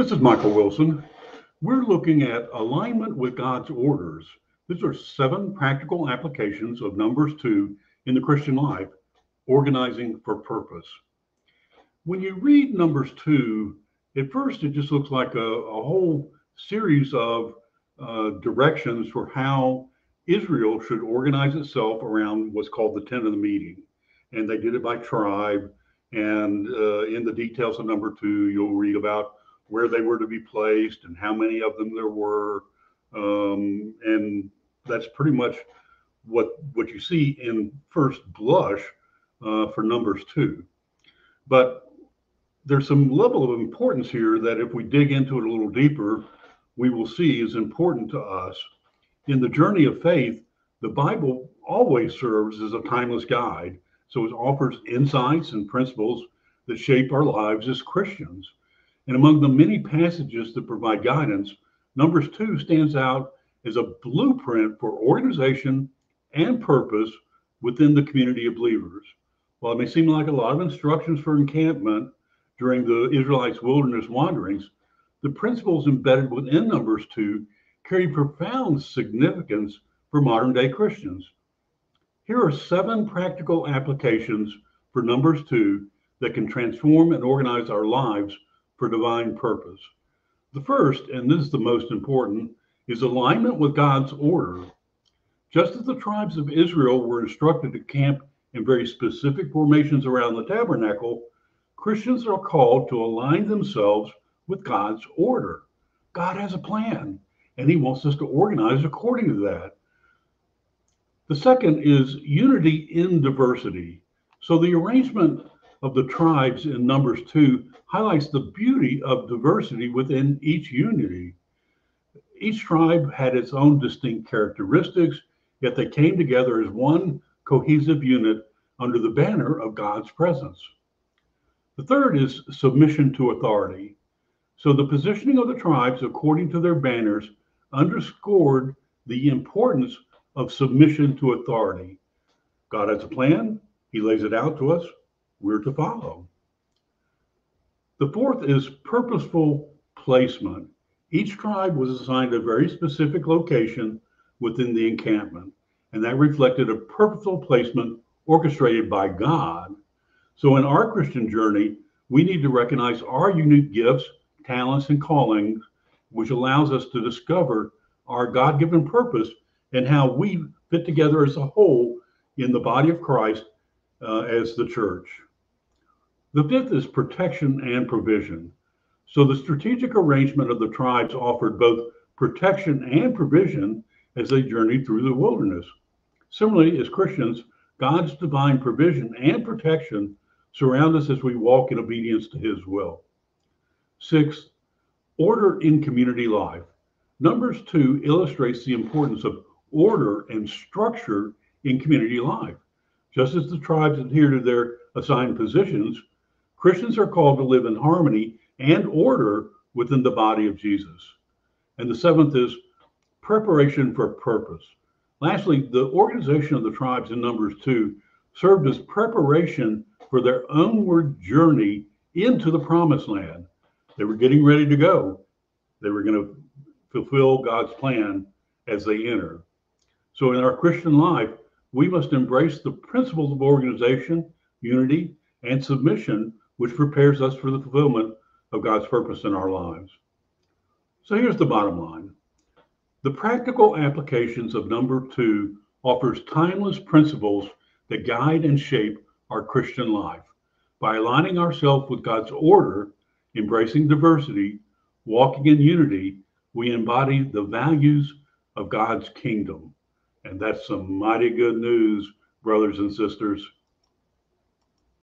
This is Michael Wilson. We're looking at alignment with God's orders. These are seven practical applications of Numbers 2 in the Christian life, organizing for purpose. When you read Numbers 2, at first it just looks like a, a whole series of uh, directions for how Israel should organize itself around what's called the tent of the meeting. And they did it by tribe. And uh, in the details of number two, you'll read about where they were to be placed and how many of them there were. Um, and that's pretty much what what you see in first blush uh, for numbers two. But there's some level of importance here that if we dig into it a little deeper, we will see is important to us. In the journey of faith, the Bible always serves as a timeless guide. So it offers insights and principles that shape our lives as Christians. And among the many passages that provide guidance, Numbers 2 stands out as a blueprint for organization and purpose within the community of believers. While it may seem like a lot of instructions for encampment during the Israelites' wilderness wanderings, the principles embedded within Numbers 2 carry profound significance for modern day Christians. Here are seven practical applications for Numbers 2 that can transform and organize our lives for divine purpose. The first, and this is the most important, is alignment with God's order. Just as the tribes of Israel were instructed to camp in very specific formations around the tabernacle, Christians are called to align themselves with God's order. God has a plan, and He wants us to organize according to that. The second is unity in diversity. So the arrangement of the tribes in Numbers 2 highlights the beauty of diversity within each unity. Each tribe had its own distinct characteristics, yet they came together as one cohesive unit under the banner of God's presence. The third is submission to authority. So the positioning of the tribes according to their banners underscored the importance of submission to authority. God has a plan, He lays it out to us, we're to follow. The fourth is purposeful placement. Each tribe was assigned a very specific location within the encampment, and that reflected a purposeful placement orchestrated by God. So, in our Christian journey, we need to recognize our unique gifts talents, and callings, which allows us to discover our God given purpose and how we fit together as a whole in the body of Christ uh, as the church. The fifth is protection and provision. So the strategic arrangement of the tribes offered both protection and provision as they journeyed through the wilderness. Similarly, as Christians, God's divine provision and protection surround us as we walk in obedience to his will. Six, order in community life. Numbers two illustrates the importance of order and structure in community life. Just as the tribes adhere to their assigned positions, Christians are called to live in harmony and order within the body of Jesus. And the seventh is preparation for purpose. Lastly, the organization of the tribes in Numbers 2 served as preparation for their onward journey into the promised land. They were getting ready to go. They were going to fulfill God's plan as they enter. So, in our Christian life, we must embrace the principles of organization, unity, and submission, which prepares us for the fulfillment of God's purpose in our lives. So, here's the bottom line the practical applications of number two offers timeless principles that guide and shape our Christian life. By aligning ourselves with God's order, embracing diversity, walking in unity, we embody the values of God's kingdom. And that's some mighty good news, brothers and sisters.